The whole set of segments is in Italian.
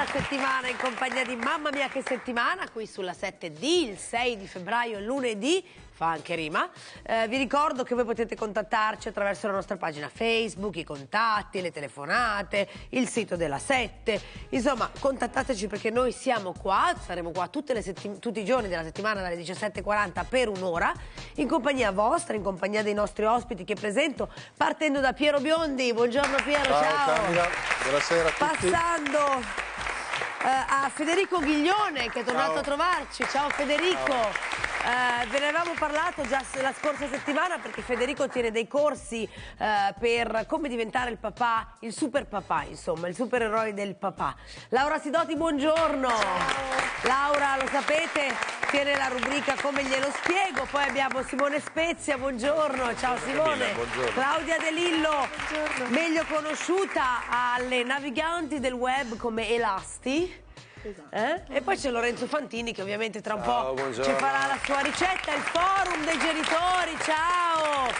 Un'altra settimana in compagnia di Mamma mia che settimana, qui sulla 7D, il 6 di febbraio, lunedì, fa anche rima. Eh, vi ricordo che voi potete contattarci attraverso la nostra pagina Facebook, i contatti, le telefonate, il sito della 7. Insomma, contattateci perché noi siamo qua, saremo qua tutti i giorni della settimana dalle 17.40 per un'ora, in compagnia vostra, in compagnia dei nostri ospiti che presento, partendo da Piero Biondi. Buongiorno Piero, ciao. Ciao Camila, buonasera a tutti. Passando a Federico Ghiglione che è tornato Ciao. a trovarci. Ciao Federico. Ciao. Uh, ve ne avevamo parlato già la scorsa settimana perché Federico tiene dei corsi uh, per come diventare il papà, il super papà, insomma, il supereroe del papà. Laura Sidoti, buongiorno. Ciao. Laura, lo sapete, tiene la rubrica Come glielo spiego. Poi abbiamo Simone Spezia, buongiorno. Ciao Simone. Buongiorno. Claudia De Lillo, buongiorno. meglio conosciuta alle naviganti del web come Elasti. Esatto. Eh? E poi c'è Lorenzo Fantini che ovviamente tra un ciao, po' buongiorno. ci farà la sua ricetta, il forum dei genitori, ciao!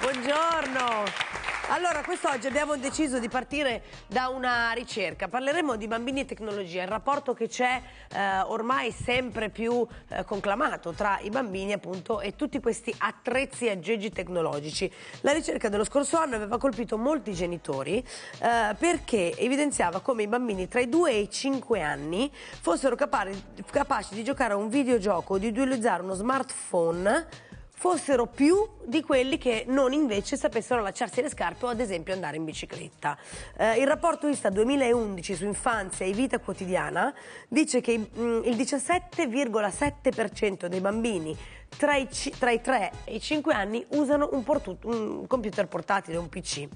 Buongiorno! Allora, quest'oggi abbiamo deciso di partire da una ricerca. Parleremo di bambini e tecnologia, il rapporto che c'è eh, ormai sempre più eh, conclamato tra i bambini appunto e tutti questi attrezzi e aggeggi tecnologici. La ricerca dello scorso anno aveva colpito molti genitori eh, perché evidenziava come i bambini tra i 2 e i 5 anni fossero capaci, capaci di giocare a un videogioco, di utilizzare uno smartphone fossero più di quelli che non invece sapessero allacciarsi le scarpe o ad esempio andare in bicicletta. Eh, il rapporto ISTA 2011 su infanzia e vita quotidiana dice che mh, mm, il 17,7% dei bambini tra i, tra i, 3 e i 5 anni usano un, un computer portatile, un PC.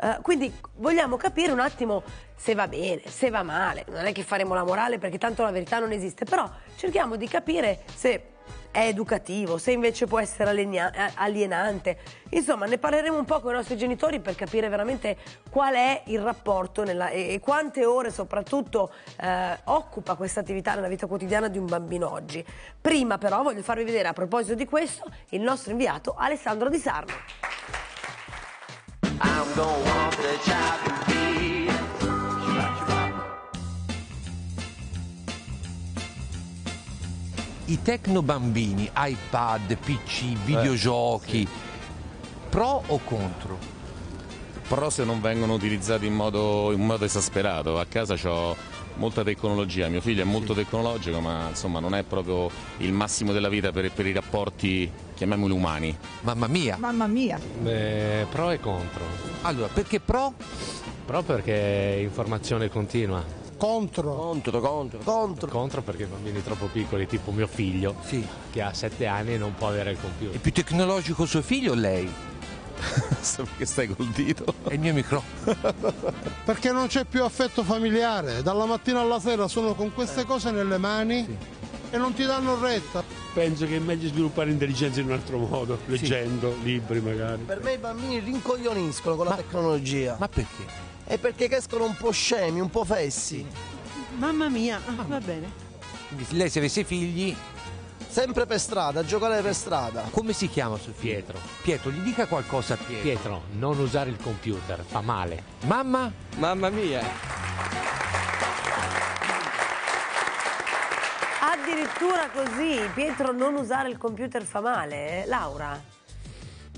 Uh, quindi vogliamo capire un attimo se va bene, se va male. Non è che faremo la morale perché tanto la verità non esiste, però cerchiamo di capire se è educativo, se invece può essere alienante. Insomma, ne parleremo un po' con i nostri genitori per capire veramente qual è il rapporto nella, e, quante ore soprattutto eh, occupa questa attività nella vita quotidiana di un bambino oggi. Prima però voglio farvi vedere a proposito di questo il nostro inviato Alessandro Di Sarno. I tecnobambini, iPad, PC, videogiochi, eh, sì. pro o contro? Pro se non vengono utilizzati in modo, in modo esasperato. A casa ho molta tecnologia, mio figlio è molto sì. tecnologico, ma insomma non è proprio il massimo della vita per, per i rapporti, chiamiamoli umani. Mamma mia! Mamma mia! Beh, pro e contro. Allora, perché pro? Pro perché è informazione continua Contro. Contro, contro. Contro. Contro perché bambini troppo piccoli, tipo mio figlio, sì. che ha sette anni e non può avere il computer. È più tecnologico suo figlio o lei? perché stai col dito? È il mio microfono. perché non c'è più affetto familiare. Dalla mattina alla sera sono con queste cose nelle mani sì. e non ti danno retta. Penso che è meglio sviluppare intelligenza in un altro modo, leggendo sì. libri magari. Per me i bambini rincoglioniscono con ma, la tecnologia. Ma perché? È perché crescono un po' scemi, un po' fessi. Mamma mia, ah, va bene. Quindi lei se avesse figli... Sempre per strada, giocare per strada. Come si chiama suo Pietro. Pietro, gli dica qualcosa a Pietro. Pietro, non usare il computer, fa male. Mamma? Mamma mia. Addirittura così, Pietro non usare il computer fa male, eh? Laura?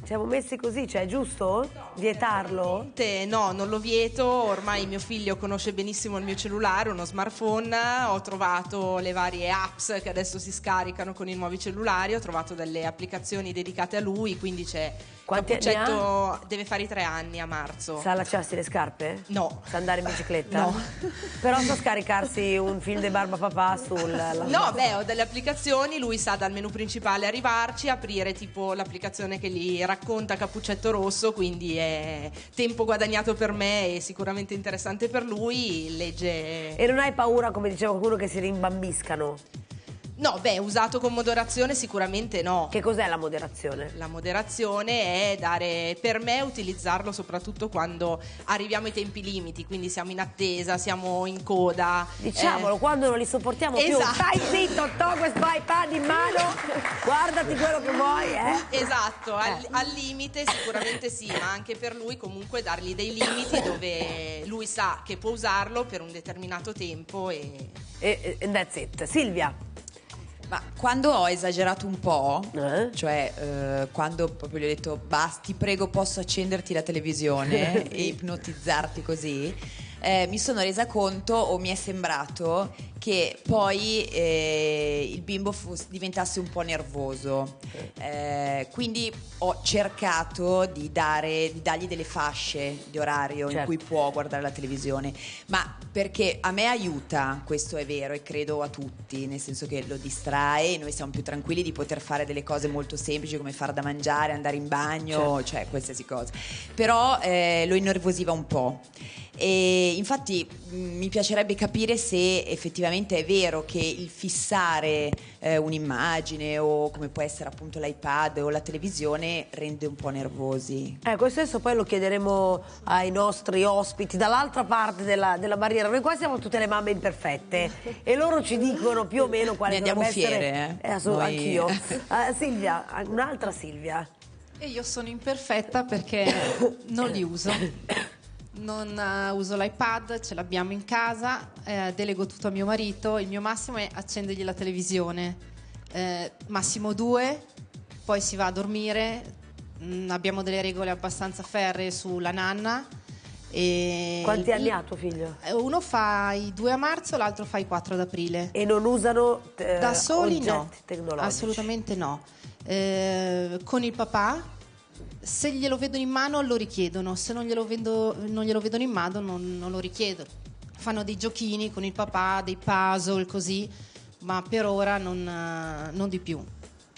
Siamo messi così, cioè è giusto vietarlo? No, non lo vieto, ormai mio figlio conosce benissimo il mio cellulare, uno smartphone, ho trovato le varie apps che adesso si scaricano con i nuovi cellulari, ho trovato delle applicazioni dedicate a lui, quindi c'è quanti anni ha? deve fare i tre anni a marzo. Sa allacciarsi le scarpe? No. Sa andare in bicicletta? No. Però sa scaricarsi un film di Barba Papà sul... No, beh, ho delle applicazioni, lui sa dal menu principale arrivarci, aprire tipo l'applicazione che gli racconta Cappuccetto Rosso, quindi è tempo guadagnato per me e sicuramente interessante per lui, legge... E non hai paura, come diceva qualcuno, che si rimbambiscano? No, beh, usato con moderazione sicuramente no. Che cos'è la moderazione? La moderazione è dare, per me, utilizzarlo soprattutto quando arriviamo ai tempi limiti, quindi siamo in attesa, siamo in coda. Diciamolo, eh. quando non li sopportiamo esatto. più. Stai zitto, to questo iPad in mano, guardati quello che vuoi, eh. Esatto, al, eh. al limite sicuramente sì, ma anche per lui comunque dargli dei limiti dove lui sa che può usarlo per un determinato tempo e... E, e that's it. Silvia. Ma quando ho esagerato un po', Eh? cioè eh, quando proprio gli ho detto basta, ti prego posso accenderti la televisione e ipnotizzarti così, eh, mi sono resa conto o mi è sembrato che poi eh, il bimbo fos- diventasse un po' nervoso. Eh, quindi ho cercato di, dare, di dargli delle fasce di orario in Certo. cui può guardare la televisione, ma perché a me aiuta, questo è vero e credo a tutti, nel senso che lo distrae, noi siamo più tranquilli di poter fare delle cose molto semplici come fare da mangiare, andare in bagno, cioè qualsiasi cosa. Però eh, lo innervosiva un po'. E infatti mh, mi piacerebbe capire se effettivamente è vero che il fissare eh, un'immagine o come può essere appunto l'iPad o la televisione rende un po' nervosi. Eh, questo adesso poi lo chiederemo ai nostri ospiti dall'altra parte della, della barriera. Noi qua siamo tutte le mamme imperfette e loro ci dicono più o meno quale Ne andiamo dovrebbe essere- fiere, eh. Eh, assolut- Noi- Anch'io. Eh, Silvia, un'altra Silvia. E io sono imperfetta perché non li uso. Non eh, uso l'iPad, ce l'abbiamo in casa, eh, delego tutto a mio marito. Il mio massimo è accendergli la televisione, eh, massimo due, poi si va a dormire. Mm, abbiamo delle regole abbastanza ferree sulla nanna. E Quanti anni ha tuo figlio? Eh, Uno fa i 2 a marzo, l'altro fa i 4 ad aprile. E non usano eh, Da soli no, tecnologici? assolutamente no. Eh, con il papà, se glielo vedono in mano lo richiedono, se non glielo, vendo- non glielo vedono in mano non, non lo richiedono. Fanno dei giochini con il papà, dei puzzle così, ma per ora non, eh, non di più.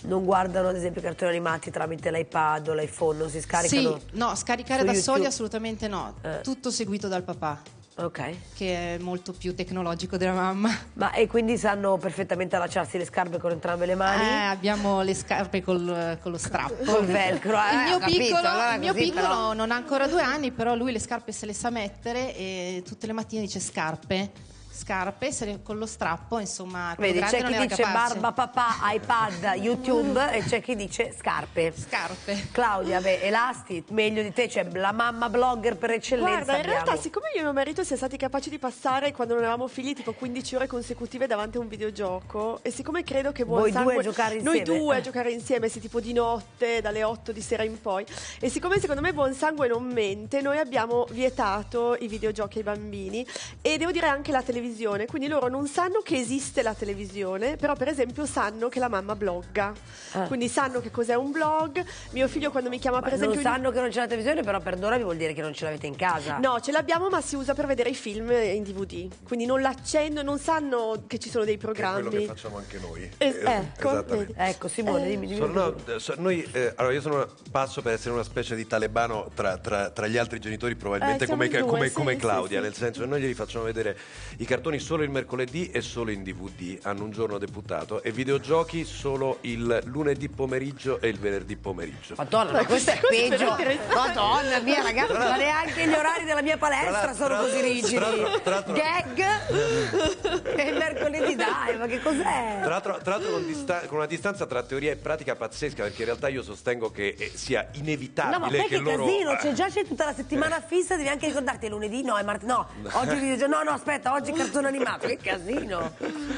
Non guardano ad esempio cartoni animati tramite l'iPad o l'iPhone, non si scaricano? Sì, no, scaricare da YouTube? soli assolutamente no, Eh. tutto seguito dal papà. Ok. Che è molto più tecnologico della mamma. Ma e quindi sanno perfettamente allacciarsi le scarpe con entrambe le mani? Eh, abbiamo le scarpe col, con lo strappo. Col velcro, eh, il mio piccolo, allora il mio così piccolo però- non ha ancora due anni, però lui le scarpe se le sa mettere e tutte le mattine dice scarpe. Scarpe se le- con lo strappo, insomma, Vedi, c'è chi dice capace. barba papà, iPad, YouTube e c'è chi dice scarpe. Scarpe. Claudia, beh, Elasti, meglio di te, c'è la mamma blogger per eccellenza. Guarda, in abbiamo. realtà, siccome io e mio marito siamo stati capaci di passare quando non eravamo figli tipo 15 ore consecutive davanti a un videogioco, e siccome credo che buon Voi due sangue, a giocare noi insieme? due a giocare insieme, sì, tipo di notte, dalle 8 di sera in poi, e siccome secondo me buon sangue non mente, noi abbiamo vietato i videogiochi ai bambini e devo dire anche la televisione, quindi loro non sanno che esiste la televisione, però per esempio sanno che la mamma blogga, Ah. quindi sanno che cos'è un blog. Mio figlio quando mi chiama Ma per esempio non sanno che non c'è la televisione, però perdonami vuol dire che non ce l'avete in casa. No, ce l'abbiamo, ma si usa per vedere i film in DVD. Quindi non l'accendono, non sanno che ci sono dei programmi. quello che facciamo anche noi. Es- Eh, ecco, esattamente. Ecco, Simone, Eh, dimmi, dimmi. Sono- no, so- noi, eh, allora io sono passo per essere una specie di talebano tra, tra- tra gli altri genitori, probabilmente Eh, come, due, come- sì, come sì, Claudia, sì. nel senso che noi glieli facciamo vedere i cartoni solo il mercoledì e solo in DVD, hanno un giorno deputato, e videogiochi solo il lunedì pomeriggio e il venerdì pomeriggio. Madonna, ma questo è peggio. Madonna mia, ragazzi, ma neanche gli orari della mia palestra sono così rigidi. Gag e il mercoledì, dai, ma che cos'è? Tra l'altro, tra l'altro con, dista- con una distanza tra teoria e pratica pazzesca, perché in realtà io sostengo che eh, sia inevitabile No, ma poi che che loro... casino, c'è già c'è tutta la settimana fissa, devi anche ricordarti è lunedì, no, è martedì, no, oggi video, no, no, aspetta, oggi cartone animato, che casino.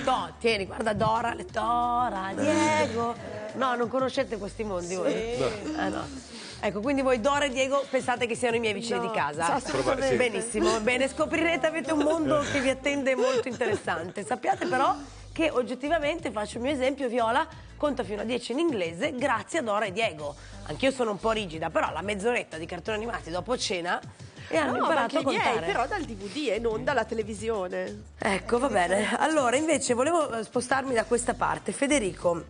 No, tieni, guarda Dora, le Dora, Diego. No, non conoscete questi mondi voi? Eh, no. Ecco, quindi voi Dora e Diego pensate che siano i miei vicini No, di casa? assolutamente. Sì. Benissimo, bene, scoprirete, avete un mondo che vi attende molto interessante. Sappiate però che oggettivamente, faccio il mio esempio, Viola conta fino a 10 in inglese grazie a Dora e Diego. Anch'io sono un po' rigida, però la mezz'oretta di cartoni animati dopo cena e hanno No, imparato anche a i miei, contare. però dal DVD e non dalla televisione. Ecco, va bene. Allora, invece, volevo eh, spostarmi da questa parte. Federico,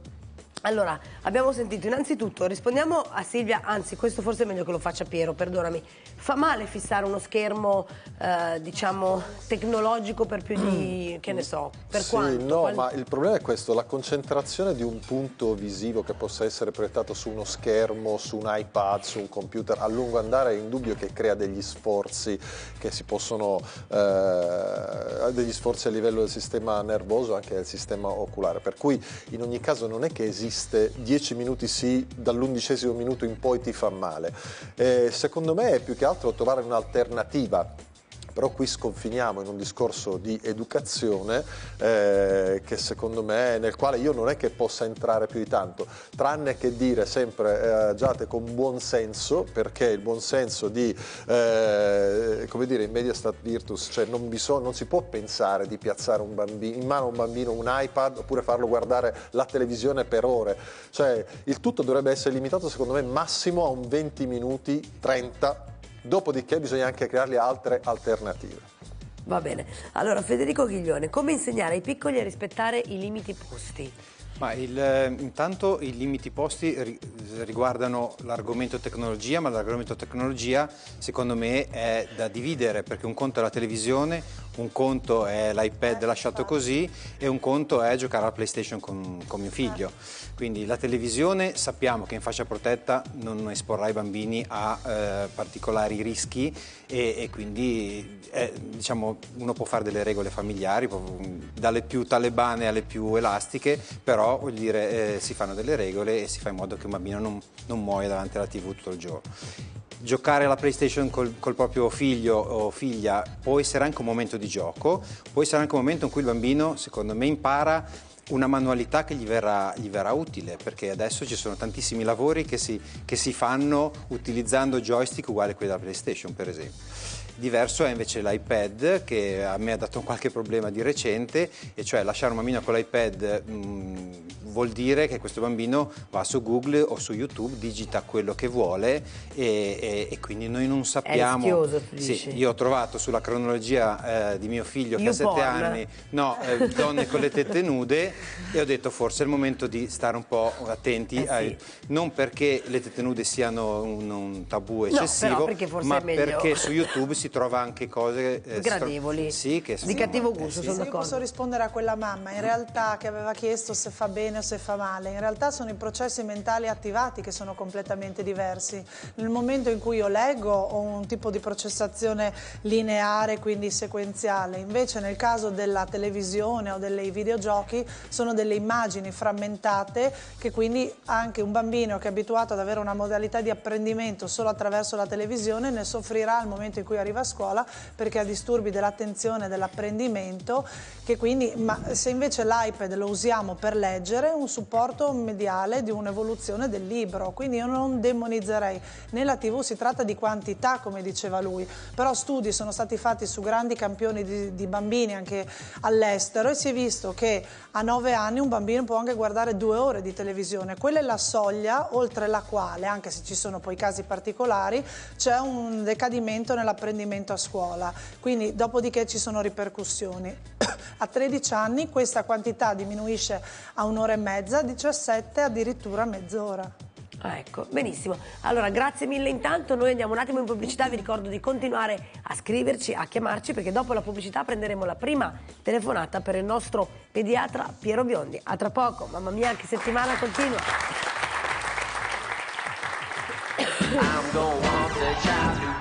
allora, abbiamo sentito innanzitutto, rispondiamo a Silvia, anzi, questo forse è meglio che lo faccia Piero, perdonami. Fa male fissare uno schermo, eh, diciamo, tecnologico per più di, che ne so, per sì, quanto? no, Qual- ma il problema è questo, la concentrazione di un punto visivo che possa essere proiettato su uno schermo, su un iPad, su un computer, a lungo andare è indubbio che crea degli sforzi che si possono, eh, degli sforzi a livello del sistema nervoso, anche del sistema oculare, per cui in ogni caso non è che esiste 10 minuti sì, dall'undicesimo minuto in poi ti fa male. Eh, secondo me è più che altro trovare un'alternativa però qui sconfiniamo in un discorso di educazione eh, che secondo me nel quale io non è che possa entrare più di tanto, tranne che dire sempre eh, agiate con buon senso, perché il buon senso di, eh, come dire, in media stat virtus, cioè non, bisog- non si può pensare di piazzare bambino, in mano a un bambino un iPad oppure farlo guardare la televisione per ore, cioè il tutto dovrebbe essere limitato secondo me massimo a un 20 minuti, 30, dopodiché bisogna anche creargli altre alternative. Va bene. Allora, Federico Ghiglione, come insegnare ai piccoli a rispettare i limiti posti? Ma il, eh, intanto i limiti posti ri- riguardano l'argomento tecnologia, ma l'argomento tecnologia secondo me è da dividere perché un conto è la televisione, un conto è l'iPad lasciato così e un conto è giocare alla PlayStation con, con mio figlio. Quindi la televisione sappiamo che in fascia protetta non esporrà i bambini a eh, particolari rischi e, e quindi eh, diciamo, uno può fare delle regole familiari, può- dalle più talebane alle più elastiche, però vuol dire, eh, si fanno delle regole e si fa in modo che un bambino non, non muoia davanti alla TV tutto il giorno. Giocare alla PlayStation col, col proprio figlio o figlia può essere anche un momento di gioco, può essere anche un momento in cui il bambino, secondo me, impara una manualità che gli verrà, gli verrà utile, perché adesso ci sono tantissimi lavori che si, che si fanno utilizzando joystick uguali a quelli della PlayStation, per esempio. Diverso è invece l'iPad che a me ha dato qualche problema di recente, e cioè lasciare un bambino con l'iPad mh, vuol dire che questo bambino va su Google o su YouTube, digita quello che vuole e, e- e quindi noi non sappiamo. rischioso, tu Sì, io ho trovato sulla cronologia eh, di mio figlio che ha sette YouPorn. anni, no, eh, donne con le tette nude e ho detto forse è il momento di stare un po' attenti, Eh sì. ai- non perché le tette nude siano un, un tabù No, eccessivo, perché forse ma è perché su YouTube si trova anche cose eh, stra- Gradevoli. Sì, che Di cattivo gusto, sì. sono Io posso rispondere a quella mamma, in realtà che aveva chiesto se fa bene o se fa male, in realtà sono i processi mentali attivati che sono completamente diversi. Nel momento in cui io leggo ho un tipo di processazione lineare, quindi sequenziale, invece nel caso della televisione o dei videogiochi sono delle immagini frammentate che quindi anche un bambino che è abituato ad avere una modalità di apprendimento solo attraverso la televisione ne soffrirà al momento in cui arriva a scuola perché ha disturbi dell'attenzione e dell'apprendimento che quindi ma se invece l'iPad lo usiamo per leggere è un supporto mediale di un'evoluzione del libro. Quindi io non demonizzerei né la tv si tratta di quantità come diceva lui però studi sono stati fatti su grandi campioni di, di bambini anche all'estero e si è visto che a 9 anni un bambino può anche guardare due ore di televisione. Quella è la soglia oltre la quale anche se ci sono poi casi particolari c'è un decadimento nell'apprendimento a scuola. Quindi dopodiché ci sono ripercussioni. A 13 anni questa quantità diminuisce a un'ora e mezza a 17 addirittura mezz'ora. Ah, ecco, benissimo. Allora, grazie mille intanto, noi andiamo un attimo in pubblicità, vi ricordo di continuare a scriverci, a chiamarci, perché dopo la pubblicità prenderemo la prima telefonata per il nostro pediatra Piero Biondi. A tra poco, mamma mia, che settimana continua.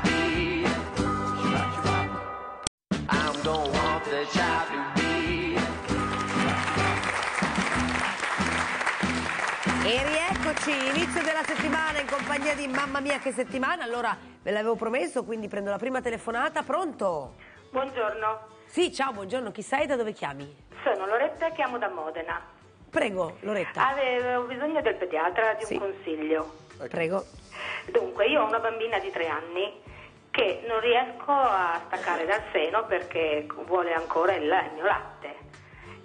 I'm E rieccoci, inizio della settimana in compagnia di Mamma mia che settimana. Allora, ve l'avevo promesso, quindi prendo la prima telefonata. Pronto? Buongiorno, Sì, ciao, buongiorno. Chi sei e da dove chiami? sono Loretta e chiamo da Modena. Prego, Loretta. Avevo bisogno del pediatra di Sì. un consiglio. Prego. Dunque, io ho una bambina di tre anni che non riesco a staccare dal seno perché vuole ancora il, mio latte.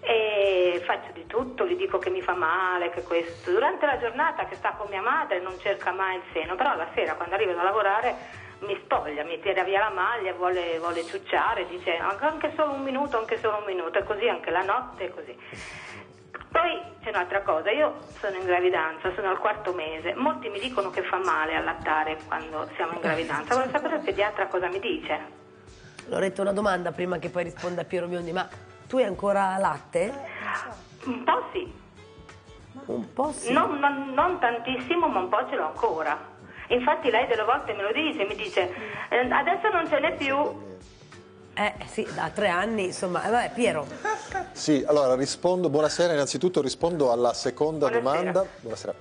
E faccio di tutto, gli dico che mi fa male, che questo. Durante la giornata che sta con mia madre non cerca mai il seno, però la sera quando arrivo da lavorare mi spoglia, mi tira via la maglia, vuole, vuole ciucciare, dice anche solo un minuto, anche solo un minuto, e così anche la notte, così. Poi c'è un'altra cosa, io sono in gravidanza, sono al quarto mese, molti mi dicono che fa male allattare quando siamo in gravidanza, voglio sapere il pediatra cosa mi dice. Loretta, una domanda prima che poi risponda Piero Biondi. Ma tu hai ancora latte? Un po' sì, Un po' sì. non, non- non tantissimo ma un po' ce l'ho ancora. Infatti lei delle volte me lo dice, mi dice "Eh, adesso non ce n'è più, Eh sì, da tre anni, insomma. Eh, vabbè, Piero. Sì, allora rispondo, buonasera, innanzitutto rispondo alla seconda domanda. Buonasera.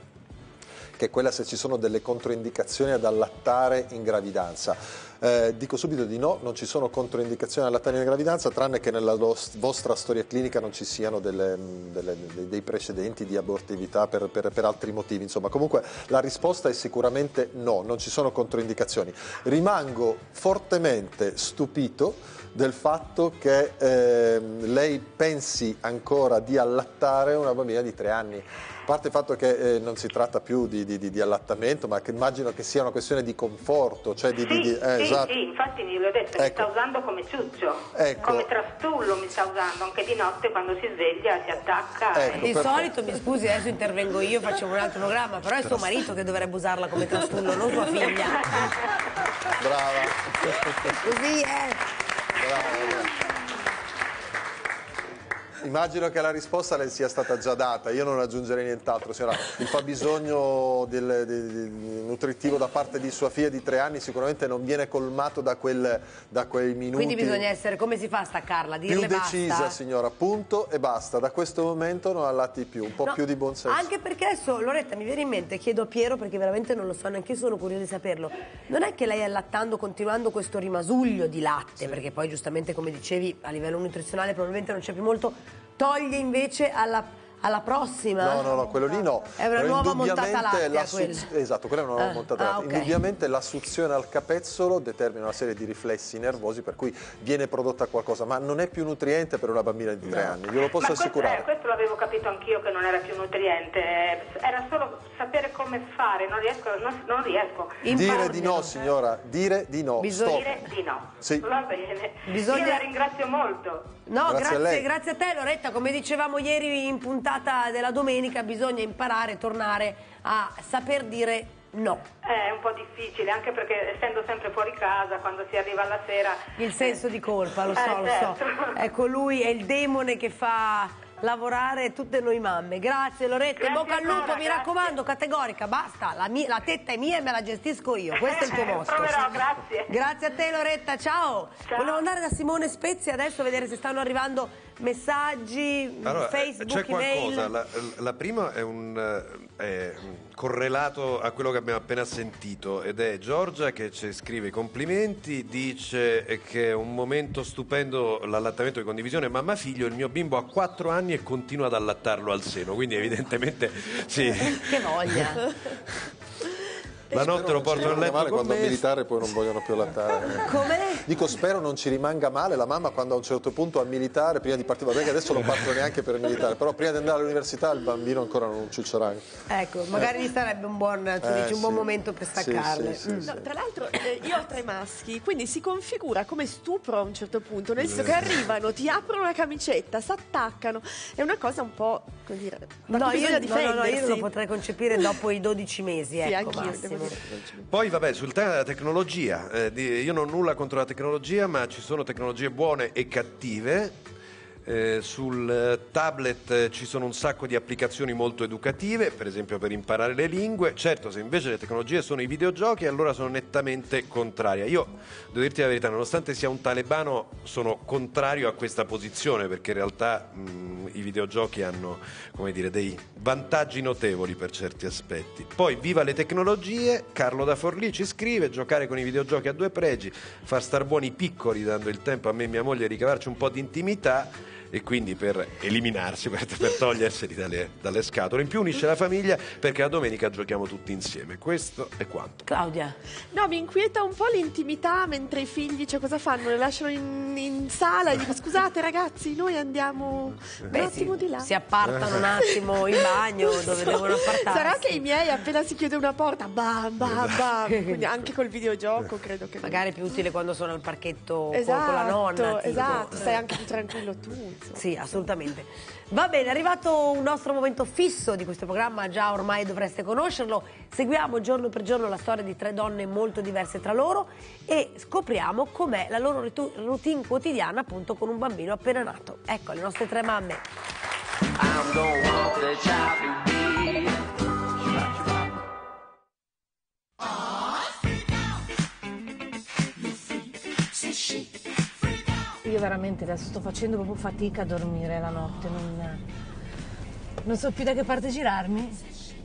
che è quella se ci sono delle controindicazioni ad allattare in gravidanza. Eh, dico subito di no, non ci sono controindicazioni ad allattare in gravidanza, tranne che nella vostra storia clinica non ci siano delle- delle- dei- dei precedenti di abortività per, per- per altri motivi. Insomma, comunque la risposta è sicuramente no, non ci sono controindicazioni. Rimango fortemente stupito del fatto che ehm, lei pensi ancora di allattare una bambina di tre anni. A parte il fatto che eh, non si tratta più di, di- di- di allattamento, ma che immagino che sia una questione di conforto, cioè di... di- di- eh, Sì, esatto. sì, infatti mi l'ho detto, mi Ecco. sta usando come ciuccio, Ecco. come trastullo mi sta usando, anche di notte quando si sveglia si attacca. Ecco, Di solito, mi scusi, adesso intervengo io, facciamo un altro programma, però è suo marito che dovrebbe usarla come trastullo, non sua figlia. Brava. Così è. Brava. Immagino che la risposta le sia stata già data, io non aggiungerei nient'altro. Signora, il fabbisogno del- del- del nutritivo da parte di sua figlia di tre anni sicuramente non viene colmato da, quel- da quei minuti. Quindi bisogna essere, come si fa a staccarla? più Dirle decisa, basta? signora, punto e basta. Da questo momento non allatti più, un po' No, più di buonsenso. Anche perché adesso, Loretta, mi viene in mente, chiedo a Piero perché veramente non lo so, neanche io sono curiosa di saperlo. Non è che lei allattando, continuando questo rimasuglio di latte, perché poi giustamente come dicevi a livello nutrizionale probabilmente non c'è più molto, toglie invece alla, alla prossima? No, no, no, quello lì no. È una Però nuova montata lattea la quella. suz- Esatto, quella è una nuova Ah, montata ah, lattea. ok. Indubbiamente la suzione al capezzolo determina una serie di riflessi nervosi per cui viene prodotta qualcosa, ma non è più nutriente per una bambina di tre anni, glielo posso Ma questo, assicurare. eh, questo l'avevo capito anch'io che non era più nutriente, era solo sapere come fare, non riesco. Non, non riesco. Dire di no, signora, dire di no. Bisogna Stop. dire di no. Sì. Va bene. Bisogna- Io la ringrazio molto. No, Grazie a grazie, lei. grazie a te Loretta, come dicevamo ieri in puntata della domenica, bisogna imparare, tornare a saper dire no. È un po' difficile, anche perché essendo sempre fuori casa, quando si arriva alla sera... Il senso di colpa, lo so, Eh, lo certo. so. Ecco, lui è il demone che fa lavorare tutte noi mamme. Grazie Loretta, Grazie bocca al lupo, ancora, mi grazie. raccomando, categorica, basta, la, mia- la tetta è mia e me la gestisco io, questo è il tuo mostro. proverò, grazie. Grazie a te Loretta, ciao. Ciao. Volevo andare da Simone Spezia adesso a vedere se stanno arrivando messaggi, Allora, eh, Facebook, c'è qualcosa, la, la prima è un eh, è correlato a quello che abbiamo appena sentito ed è Giorgia che ci scrive i complimenti, dice che è un momento stupendo l'allattamento di condivisione mamma-figlio, il mio bimbo ha 4 anni e continua ad allattarlo al seno, quindi evidentemente sì. Che voglia. La notte lo portano a letto male quando me. militare poi non vogliono più allattare. Come? Dico spero non ci rimanga male la mamma quando a un certo punto al militare, prima di partire, vabbè che adesso non parto neanche per il militare, però prima di andare all'università il bambino ancora non ciuccerà. Ecco, magari gli sarebbe un buon, tu Eh, dici, un buon sì. momento per staccarle. sì, sì, Mm. No, tra l'altro eh, io ho tre maschi, quindi si configura come stupro a un certo punto, nel Eh. senso che arrivano, ti aprono la camicetta, si attaccano, è una cosa un po', da No, io, no, no, no, io lo potrei concepire dopo i 12 mesi, Sì, ecco, massimo. Poi vabbè, sul tema della tecnologia, eh, io non ho nulla contro la tecnologia, ma ci sono tecnologie buone e cattive. Eh, sul tablet eh, ci sono un sacco di applicazioni molto educative, per esempio per imparare le lingue. Certo, se invece le tecnologie sono i videogiochi, allora sono nettamente contraria. Io devo dirti la verità, nonostante sia un talebano, sono contrario a questa posizione perché in realtà mh, i videogiochi hanno dire, dei vantaggi notevoli per certi aspetti. Poi viva le tecnologie, Carlo da Forlì ci scrive, giocare con i videogiochi ha due pregi, far star buoni i piccoli dando il tempo a me e mia moglie di ricavarci un po' di intimità e quindi per eliminarsi, per, per toglierseli dalle, dalle scatole. In più unisce la famiglia perché la domenica giochiamo tutti insieme. Questo è quanto. Claudia. No, mi inquieta un po' l'intimità mentre i figli, cioè cosa fanno? Le lasciano in, in sala e dico scusate ragazzi, noi andiamo un Beh, attimo sì, di là. si appartano un attimo in bagno dove devono appartarsi. Sarà che i miei appena si chiude una porta, bam, bam, bam. Quindi anche col videogioco credo che... Magari è più utile quando sono al parchetto con- Esatto, con la nonna. tipo. esatto, stai anche più tranquillo tu. Insomma. Sì, assolutamente. Va bene, è arrivato un nostro momento fisso di questo programma, già ormai dovreste conoscerlo. Seguiamo giorno per giorno la storia di tre donne molto diverse tra loro e scopriamo com'è la loro routine quotidiana appunto con un bambino appena nato. Ecco, le nostre tre mamme. I'm the child to Io veramente adesso sto facendo proprio fatica a dormire la notte, non, non so più da che parte girarmi.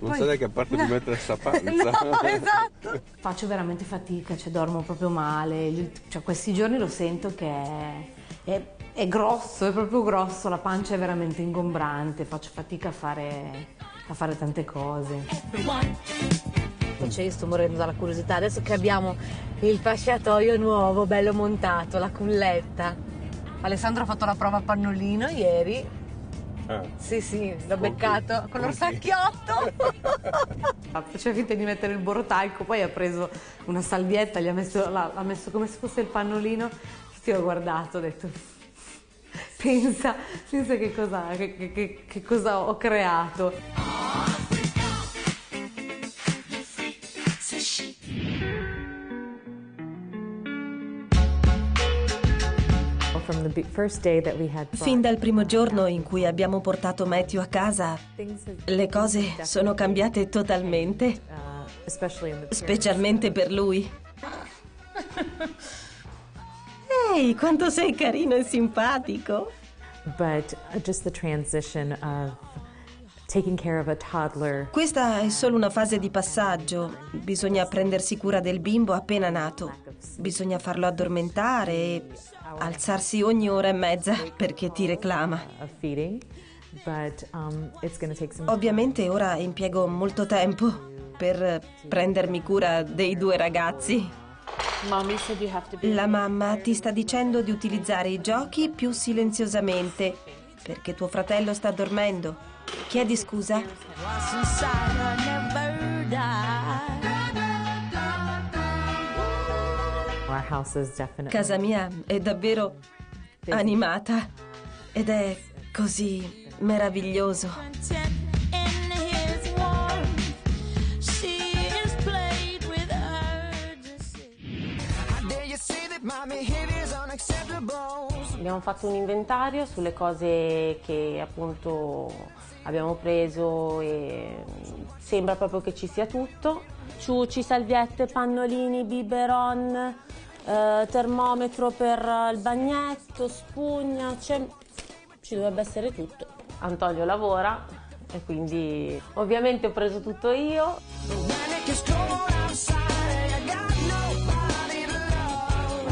Non Poi- sa neanche a parte di mettere sta panza. no, esatto. Faccio veramente fatica, cioè dormo proprio male. Cioè, questi giorni lo sento che è, è- è grosso, è proprio grosso, la pancia è veramente ingombrante, faccio fatica a fare, a fare tante cose. Cioè, io sto morendo dalla curiosità. Adesso che abbiamo il fasciatoio nuovo, bello montato, la culletta. Alessandro ha fatto la prova a pannolino ieri. Sì, sì, l'ho beccato con l'orsacchiotto. Faceva finta di mettere il borotalco, poi ha preso una salvietta, gli ha messo, l'ha, messo come se fosse il pannolino. Ti ho guardato, ho detto. Pensa, pensa che cosa, che- che- che cosa ho creato. Fin dal primo giorno in cui abbiamo portato Matthew a casa, le cose sono cambiate totalmente, specialmente per lui. Ehi, quanto sei carino e simpatico! Uh. Questa è solo una fase di passaggio. Bisogna prendersi cura del bimbo appena nato. Bisogna farlo addormentare e alzarsi ogni ora e mezza perché ti reclama. um, Ovviamente ora impiego molto tempo per prendermi cura dei due ragazzi. La mamma ti sta dicendo di utilizzare i giochi più silenziosamente perché tuo fratello sta dormendo. Chiedi scusa? Casa mia è davvero animata ed è così meraviglioso. Abbiamo fatto un inventario sulle cose che appunto abbiamo preso e sembra proprio che ci sia tutto. Ciuci, salviette, pannolini, biberon, eh, termometro per il bagnetto, spugna, ci dovrebbe essere tutto. Antonio lavora e quindi ovviamente ho preso tutto io.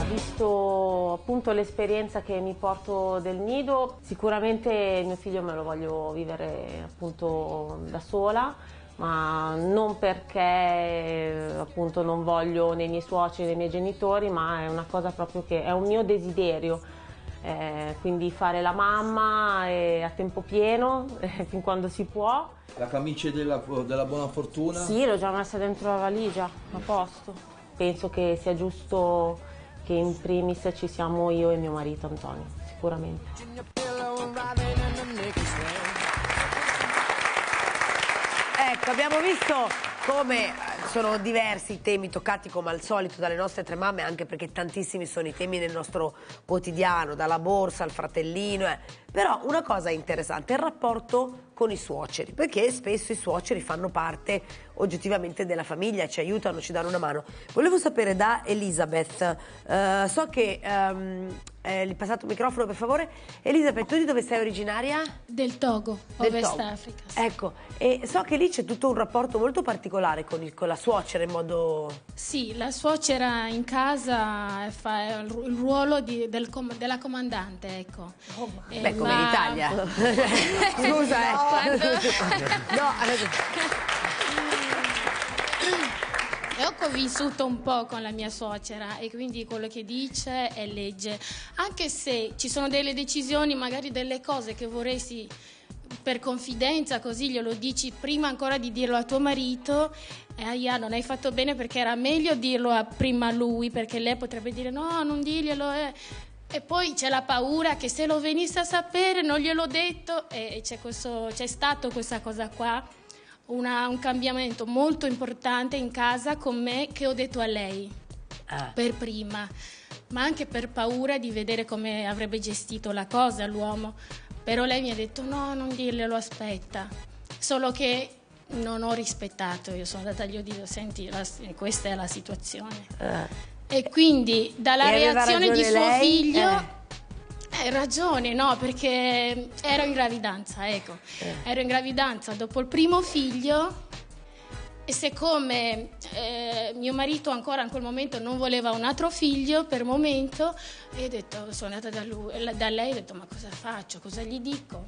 Visto appunto l'esperienza che mi porto del nido, sicuramente mio figlio me lo voglio vivere appunto da sola, ma non perché appunto non voglio né i miei suoceri né i miei genitori, ma è una cosa proprio che è un mio desiderio. Eh, quindi fare la mamma a tempo pieno eh, fin quando si può. La camicia della, della buona fortuna? Sì, l'ho già messa dentro la valigia, a posto. Penso che sia giusto che in primis ci siamo io e mio marito Antonio, sicuramente. Ecco, abbiamo visto come eh, sono diversi i temi toccati come al solito dalle nostre tre mamme, anche perché tantissimi sono i temi nel nostro quotidiano, dalla borsa al fratellino. eh. Però una cosa interessante è il rapporto con i suoceri, perché spesso i suoceri fanno parte oggettivamente della famiglia, ci aiutano, ci danno una mano. Volevo sapere da Elisabeth, eh, so che ehm, eh, gli passato il microfono per favore. Elisabeth, tu di dove sei originaria? Del Togo, Del Ovest Togo. Africa. Ecco, e so che lì c'è tutto un rapporto molto particolare con, il- con la suocera in modo... Sì, la suocera in casa fa il ru- il ruolo di- del com- della comandante, ecco. Eh, Beh, come in ma- Italia. Scusa, eh. Quando- No, E ho convissuto un po' con la mia suocera e quindi quello che dice è legge. Anche se ci sono delle decisioni, magari delle cose che vorresti per confidenza, così glielo dici prima ancora di dirlo a tuo marito, e ahia, non hai fatto bene perché era meglio dirlo a prima a lui, perché lei potrebbe dire no, non dirglielo. eh." E poi c'è la paura che se lo venisse a sapere non gliel'ho detto e c'è, questo, c'è stato questa cosa qua una- un cambiamento molto importante in casa con me che ho detto a lei per prima, ma anche per paura di vedere come avrebbe gestito la cosa l'uomo. Però lei mi ha detto no, non dirglielo, aspetta. Solo che non ho rispettato, io sono andata gli ho detto senti, la- questa è la situazione. E quindi dalla E reazione di suo lei? figlio... Hai ragione, no, perché ero in gravidanza, ecco. Eh. Ero in gravidanza dopo il primo figlio E siccome eh, mio marito ancora in quel momento non voleva un altro figlio per momento, io ho detto, sono andata da, lui, da lei e ho detto ma cosa faccio, cosa gli dico?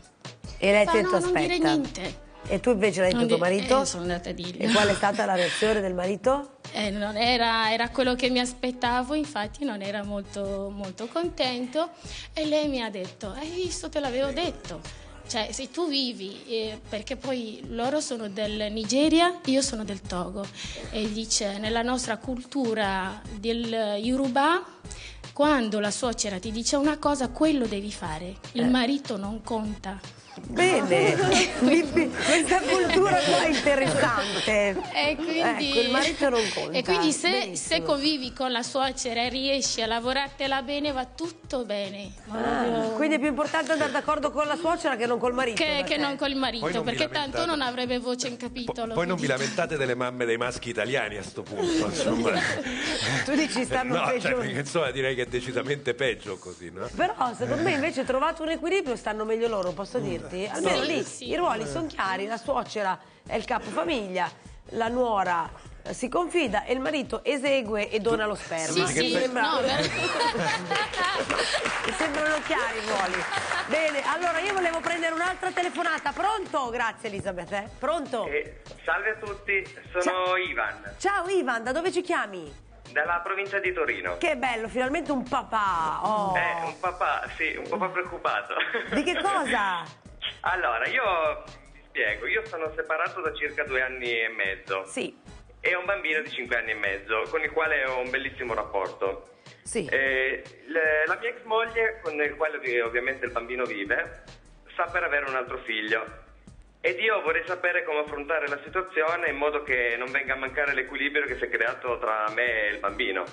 E lei ha detto no, non dire aspetta. niente. E tu invece l'hai detto tuo marito? eh, sono andata a dirgli. E qual è stata la reazione del marito? Eh, non era, era quello che mi aspettavo, infatti non era molto, molto contento e lei mi ha detto, hai visto, te l'avevo detto. Cioè, se tu vivi, eh, perché poi loro sono del Nigeria, io sono del Togo, e dice, nella nostra cultura del Yoruba, quando la suocera ti dice una cosa, quello devi fare, il Eh. marito non conta. Bene, questa cultura qua è interessante. E quindi, Ecco, il marito non conta. E quindi se, se convivi con la suocera e riesci a lavorartela bene, va tutto bene. Ah, quindi è più importante andare d'accordo con la suocera che non col marito. Che, che non col marito, non perché tanto non avrebbe voce in capitolo. Poi non vi lamentate delle mamme dei maschi italiani a sto punto, insomma. Tu dici stanno no, peggio. cioè, perché, insomma, direi che è decisamente peggio così, no? Però secondo me invece trovato un equilibrio stanno meglio loro, posso dirti? Almeno lì i ruoli sono chiari, la suocera è il capofamiglia, la nuora eh, si confida e il marito esegue e dona lo sperma. Sì, sì, Mi sembra- no, Mi sembrano chiari i ruoli. Bene, allora io volevo prendere un'altra telefonata. Pronto? Grazie Elisabeth. eh. Pronto? Salve a tutti, sono Ivan, Ciao Ivan, da dove ci chiami? dalla provincia di Torino. Che bello, finalmente un papà. Oh. Eh, un papà, sì, un papà preoccupato. Di che cosa? allora, io vi spiego, io sono separato da circa due anni e mezzo. Sì. E ho un bambino di cinque anni e mezzo, con il quale ho un bellissimo rapporto. Sì. Eh, le- la mia ex moglie, con il quale vi- ovviamente il bambino vive, sta per avere un altro figlio. Ed io vorrei sapere come affrontare la situazione in modo che non venga a mancare l'equilibrio che si è creato tra me e il bambino.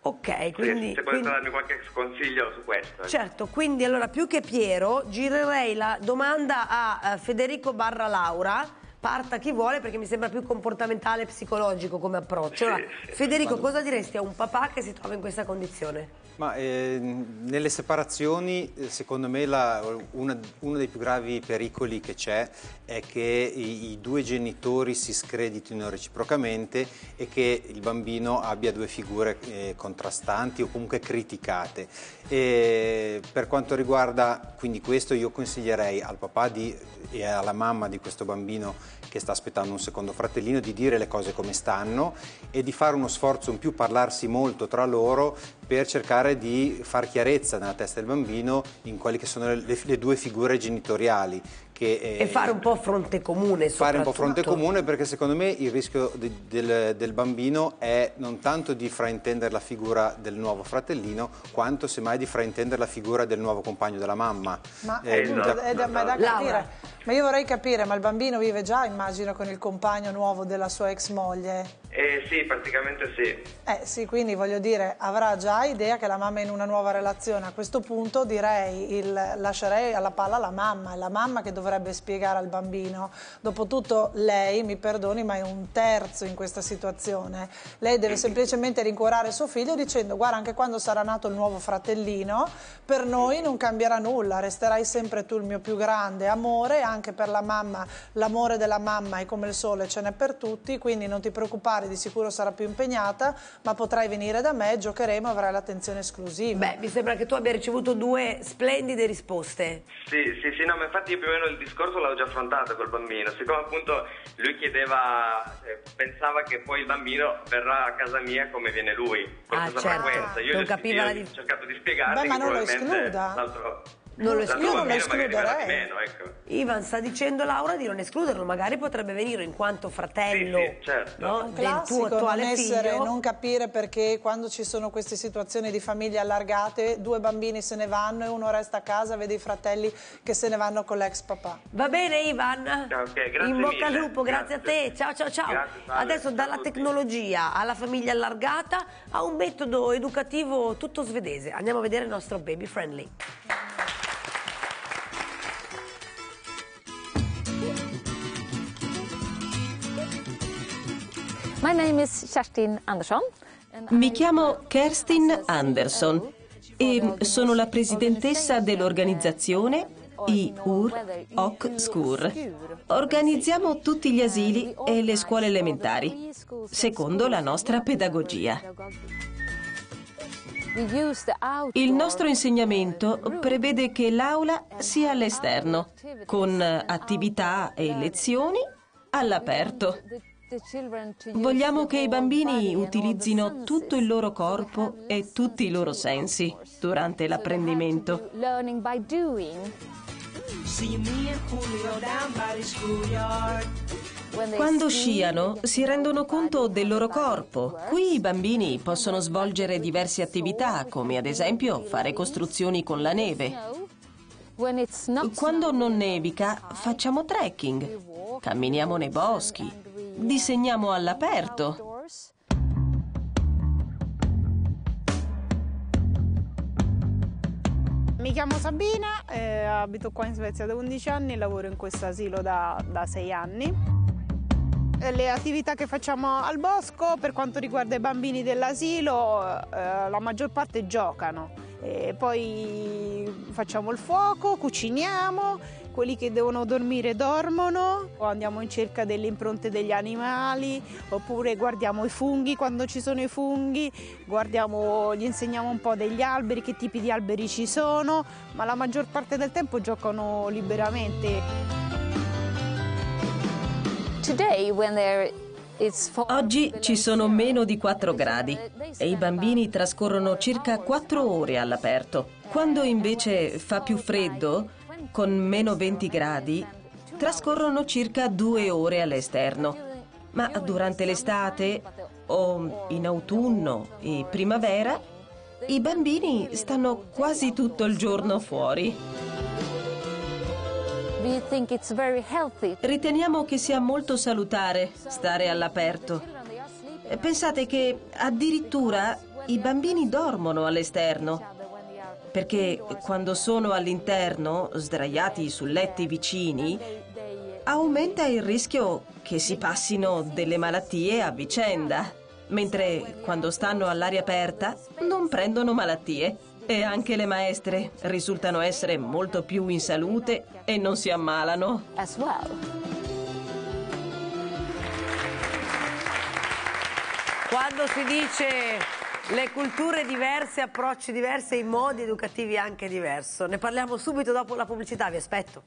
Ok, quindi... se potete darmi qualche consiglio su questo. eh. Certo, quindi allora più che Piero girerei la domanda a eh, Federico barra Laura, parta chi vuole perché mi sembra più comportamentale e psicologico come approccio. Allora, Federico, cosa diresti a un papà che si trova in questa condizione? Ma eh, nelle separazioni, eh, secondo me, la- una- uno dei più gravi pericoli che c'è è che i, i due genitori si screditino reciprocamente e che il bambino abbia due figure eh, contrastanti o comunque criticate. E per quanto riguarda quindi questo, io consiglierei al papà di- e alla mamma di questo bambino che sta aspettando un secondo fratellino di dire le cose come stanno e di fare uno sforzo in più, parlarsi molto tra loro per cercare di far chiarezza nella testa del bambino in quelle che sono le, le due figure genitoriali. Che, eh, E fare un po' fronte comune. fare un po' fronte comune perché secondo me il rischio di- del, del bambino è non tanto di fraintendere la figura del nuovo fratellino quanto semmai di fraintendere la figura del nuovo compagno della mamma. Ma Eh, è, da- è da, ma da capire. Ma io vorrei capire, ma il bambino vive già, immagino, con il compagno nuovo della sua ex moglie? Eh, sì, praticamente sì. Eh sì, quindi voglio dire, avrà già idea che la mamma è in una nuova relazione. A questo punto direi, il, lascerei alla palla la mamma, è la mamma che dovrebbe spiegare al bambino. Dopotutto lei, mi perdoni, ma è un terzo in questa situazione. Lei deve semplicemente rincuorare suo figlio dicendo guarda anche quando sarà nato il nuovo fratellino, per noi non cambierà nulla, resterai sempre tu il mio più grande amore, anche per la mamma, l'amore della mamma è come il sole, ce n'è per tutti, quindi non ti preoccupare, di sicuro sarà più impegnata, ma potrai venire da me, giocheremo, avrai l'attenzione esclusiva. Beh, mi sembra che tu abbia ricevuto due splendide risposte. Sì, sì, sì, no, ma infatti io più o meno il discorso l'avevo già affrontato col bambino, siccome appunto lui chiedeva, eh, pensava che poi il bambino verrà a casa mia come viene lui, con Ah, questa certo. frequenza. Io Non capiva io la ho cercato di spiegargli Beh, ma che non lo probabilmente escluda. Non lo escludo. Io non lo escluderei. meno, ecco. Ivan sta dicendo Laura di non escluderlo, magari potrebbe venire in quanto fratello certo. no, del tuo Classico, non, attuale essere, figlio. non capire perché quando ci sono queste situazioni di famiglie allargate due bambini se ne vanno e uno resta a casa vede i fratelli che se ne vanno con l'ex papà. Va bene Ivan? Ok, grazie In bocca al lupo, grazie, a te. Ciao ciao ciao. Grazie, Adesso ciao dalla tecnologia alla famiglia allargata a un metodo educativo tutto svedese. Andiamo a vedere il nostro baby friendly. Mi chiamo Kerstin Anderson e sono la presidentessa dell'organizzazione i ur ok skur. Organizziamo tutti gli asili e le scuole elementari, secondo la nostra pedagogia. Il nostro insegnamento prevede che l'aula sia all'esterno, con attività e lezioni all'aperto. Vogliamo che i bambini utilizzino tutto il loro corpo e tutti i loro sensi durante l'apprendimento. Quando sciano si rendono conto del loro corpo. Qui i bambini possono svolgere diverse attività, come ad esempio fare costruzioni con la neve. Quando non nevica facciamo trekking, camminiamo nei boschi, disegniamo all'aperto. Mi chiamo Sabina, eh, abito qua in Svezia da 11 anni e lavoro in questo asilo da, da 6 anni. Eh, Le attività che facciamo al bosco per quanto riguarda i bambini dell'asilo, eh, la maggior parte giocano. E poi facciamo il fuoco, cuciniamo, quelli che devono dormire dormono, o andiamo in cerca delle impronte degli animali, oppure guardiamo i funghi quando ci sono i funghi, guardiamo, gli insegniamo un po' degli alberi, che tipi di alberi ci sono, ma la maggior parte del tempo giocano liberamente. Today, when there Oggi ci sono meno di 4 gradi e i bambini trascorrono circa 4 ore all'aperto. Quando invece fa più freddo, con meno 20 gradi, trascorrono circa 2 ore all'esterno. Ma durante l'estate o in autunno e primavera, i bambini stanno quasi tutto il giorno fuori. Riteniamo che sia molto salutare stare all'aperto. Pensate che addirittura i bambini dormono all'esterno, perché quando sono all'interno, sdraiati su letti vicini, aumenta il rischio che si passino delle malattie a vicenda, mentre quando stanno all'aria aperta non prendono malattie. E anche le maestre risultano essere molto più in salute e non si ammalano. Quando si dice le culture diverse, approcci diversi e i modi educativi anche diversi. Ne parliamo subito dopo la pubblicità, vi aspetto.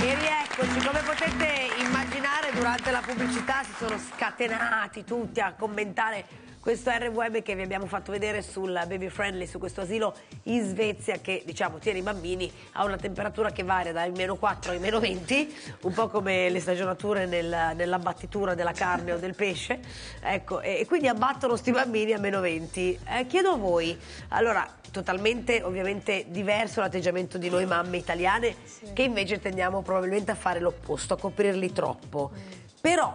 E rieccoci, come potete immaginare durante la pubblicità si sono scatenati tutti a commentare questo RWeb che vi abbiamo fatto vedere sul baby friendly, su questo asilo in Svezia che diciamo tiene i bambini a una temperatura che varia dai meno 4 ai meno 20, un po' come le stagionature nel- nell'abbattitura della carne o del pesce, ecco, e, e quindi abbattono sti bambini a meno 20. Eh, chiedo a voi, allora, totalmente ovviamente diverso l'atteggiamento di noi mamme italiane che invece tendiamo probabilmente a fare l'opposto, a coprirli troppo. Però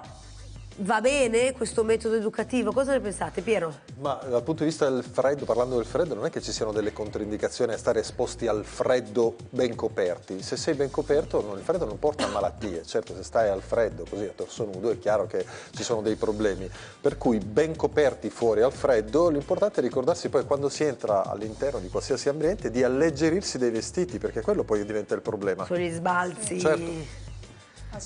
va bene questo metodo educativo? Cosa ne pensate, Piero? Ma dal punto di vista del freddo, parlando del freddo, non è che ci siano delle controindicazioni a stare esposti al freddo ben coperti. Se sei ben coperto, non- il freddo non porta a malattie. Certo, se stai al freddo, così a torso nudo, è chiaro che ci sono dei problemi. Per cui ben coperti fuori al freddo, l'importante è ricordarsi poi quando si entra all'interno di qualsiasi ambiente di alleggerirsi dei vestiti, perché quello poi diventa il problema. Sugli sbalzi. Certo.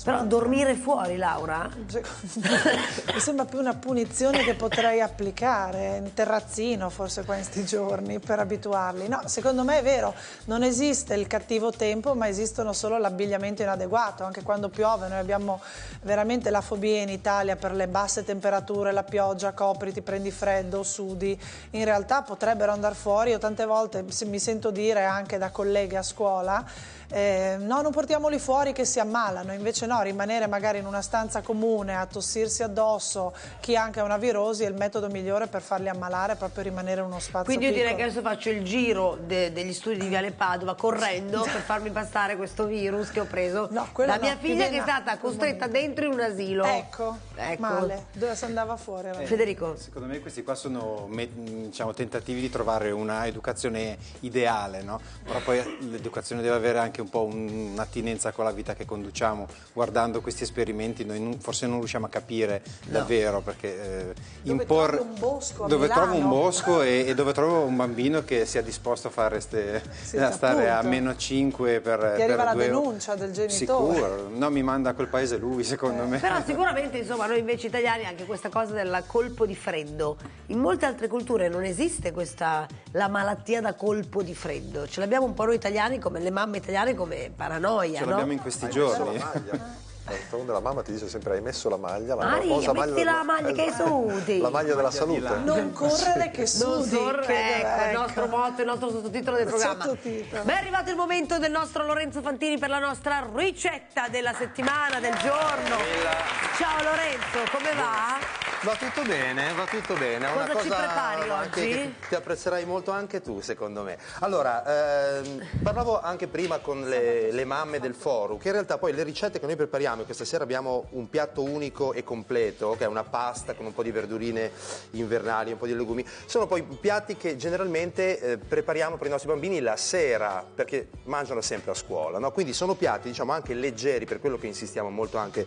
Però dormire fuori, Laura? Mi sembra più una punizione che potrei applicare in terrazzino forse questi giorni per abituarli. No, secondo me è vero, non esiste il cattivo tempo, ma esistono solo l'abbigliamento inadeguato. Anche quando piove, noi abbiamo veramente la fobia in Italia per le basse temperature, la pioggia, copri, ti prendi freddo, sudi. In realtà potrebbero andare fuori, io tante volte se- mi sento dire anche da colleghe a scuola, eh, no, non portiamoli fuori che si ammalano, invece no, rimanere magari in una stanza comune a tossirsi addosso, chi anche ha una virosi è il metodo migliore per farli ammalare, proprio rimanere in uno spazio Quindi io direi che piccolo. adesso faccio il giro de- degli studi di Viale Padova correndo per farmi passare questo virus che ho preso quello da mia no, figlia ti che è stata costretta dentro in un asilo. Ecco, Ecco. male, dove si andava fuori? era- Federico. Secondo me questi qua sono diciamo, tentativi di trovare una educazione ideale, no? però poi l'educazione deve avere anche un po' un- un'attinenza con la vita che conduciamo. Guardando questi esperimenti noi non- forse non riusciamo a capire davvero perché eh, Dove imporre trovi un bosco a dove Milano? trovo un bosco e, e dove trovo un bambino che sia disposto a, fare ste- Sì, a stare a appunto. meno 5 per, Ti per arriva la due- denuncia del genitore. Sicuro, no mi manda a quel paese lui secondo me. Però sicuramente insomma noi invece italiani anche questa cosa del colpo di freddo. In molte altre culture non esiste questa la malattia da colpo di freddo. Ce l'abbiamo un po' noi italiani come le mamme italiane come paranoia, Ce no? l'abbiamo in questi Hai giorni. Maglia. D'altronde la mamma ti dice sempre hai messo la maglia, la Maria, famosa metti la maglia che sudi. La maglia della salute. Non correre che Non sudi. sorre- che- ecco, il nostro motto, il nostro sottotitolo del programma. Sottotitolo. Ma è arrivato il momento del nostro Lorenzo Fantini per la nostra ricetta della settimana, del giorno. Ciao Lorenzo, come va? Va tutto bene, va tutto bene. Cosa una ci cosa prepari anche oggi? che ti apprezzerai molto anche tu, secondo me. Allora, ehm, parlavo anche prima con le, le mamme del forum, che in realtà poi le ricette che noi prepariamo, e questa sera abbiamo un piatto unico e completo, che è una pasta con un po' di verdurine invernali, un po' di legumi, sono poi piatti che generalmente eh, prepariamo per i nostri bambini la sera, perché mangiano sempre a scuola, no? Quindi sono piatti, diciamo, anche leggeri, per quello che insistiamo molto anche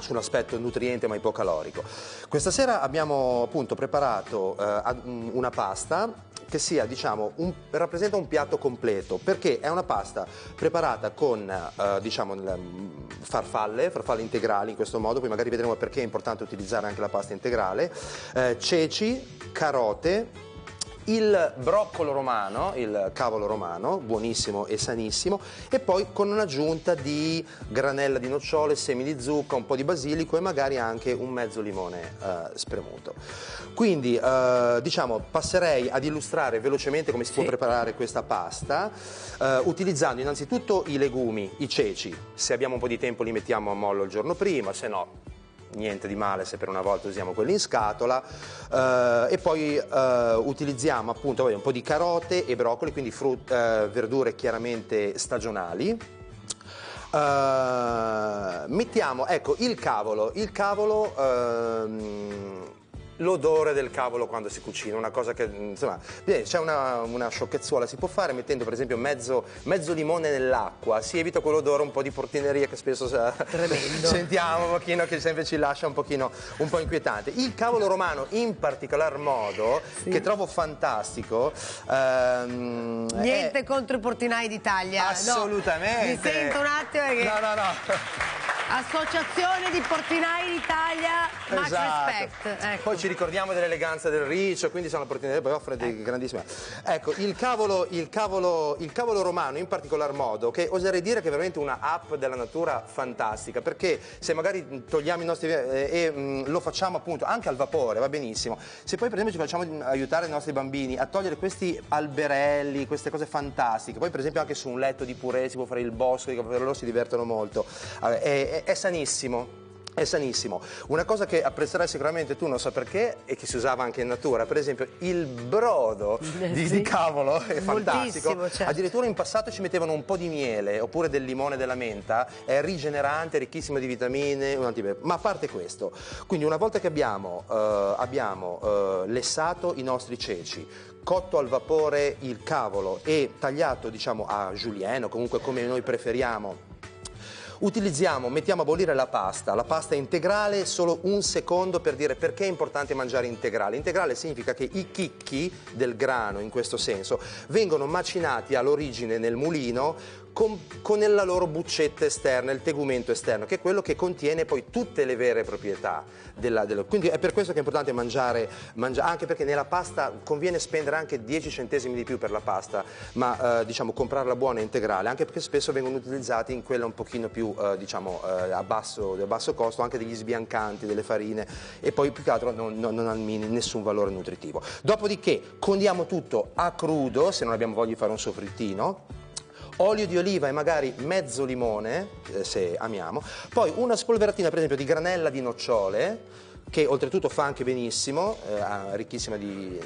sull'aspetto nutriente ma ipocalorico. Questa sera abbiamo appunto preparato eh, un- una pasta che sia, diciamo, un- rappresenta un piatto completo perché è una pasta preparata con eh, diciamo, mm, farfalle, farfalle integrali in questo modo, poi magari vedremo perché è importante utilizzare anche la pasta integrale, eh, ceci, carote, il broccolo romano, il cavolo romano, buonissimo e sanissimo, e poi con un'aggiunta di granella di nocciole, semi di zucca, un po' di basilico e magari anche un mezzo limone eh, spremuto. Quindi eh, diciamo passerei ad illustrare velocemente come si può preparare questa pasta, eh, utilizzando innanzitutto i legumi, i ceci. Se abbiamo un po' di tempo li mettiamo a mollo il giorno prima, se no niente di male se per una volta usiamo quelli in scatola Eh, e poi eh, utilizziamo appunto un po' di carote e broccoli, quindi frut- eh, verdure chiaramente stagionali. Eh, mettiamo, ecco, il cavolo, il cavolo, ehm, l'odore del cavolo quando si cucina, una cosa che, insomma, eh, c'è una, una sciocchezzuola, si può fare mettendo per esempio mezzo, mezzo limone nell'acqua, si evita quell'odore un po' di portineria che spesso sentiamo un pochino, che sempre ci lascia un pochino, un po' inquietante. Il cavolo romano in particolar modo, che trovo fantastico, ehm, è- Niente contro i portinai d'Italia. no. Assolutamente. Mi sento un attimo perché... No, no, no. Associazione di portinai d'Italia, Esatto. respect. Ecco. Ci ricordiamo dell'eleganza del riccio, quindi sono portineria, poi offre dei grandissimi. Ecco, il cavolo, il, cavolo, il cavolo romano in particolar modo, che oserei dire che è veramente una app della natura fantastica, perché se magari togliamo i nostri eh, e mm, lo facciamo appunto anche al vapore, va benissimo. Se poi per esempio ci facciamo aiutare i nostri bambini a togliere questi alberelli, queste cose fantastiche, poi per esempio anche su un letto di purè si può fare il bosco, loro si divertono molto, Eh, è- è- è sanissimo. È sanissimo. Una cosa che apprezzerai sicuramente tu, non so perché, e che si usava anche in natura, per esempio il brodo Eh, di, sì. di cavolo è fantastico. Certo. Addirittura in passato ci mettevano un po' di miele oppure del limone della menta, è rigenerante, ricchissimo di vitamine, un. Ma a parte questo, quindi una volta che abbiamo, eh, abbiamo eh, lessato i nostri ceci, cotto al vapore il cavolo e tagliato diciamo a julienne o comunque come noi preferiamo Utilizziamo, mettiamo a bollire la pasta, la pasta integrale, solo un secondo per dire perché è importante mangiare integrale. Integrale significa che i chicchi del grano, in questo senso, vengono macinati all'origine nel mulino con, con la loro buccetta esterna, il tegumento esterno, che è quello che contiene poi tutte le vere proprietà. Della, della- quindi è per questo che è importante mangiare, mangia- anche perché nella pasta conviene spendere anche 10 centesimi di più per la pasta, ma eh, diciamo comprarla buona e integrale, anche perché spesso vengono utilizzati in quella un pochino più eh, diciamo eh, a, basso, a basso costo anche degli sbiancanti, delle farine e poi più che altro non, non, non hanno nessun valore nutritivo. Dopodiché condiamo tutto a crudo, se non abbiamo voglia di fare un soffrittino, olio di oliva e magari mezzo limone, eh, se amiamo, poi una spolveratina per esempio di granella di nocciole, che oltretutto fa anche benissimo, eh, ricchissima di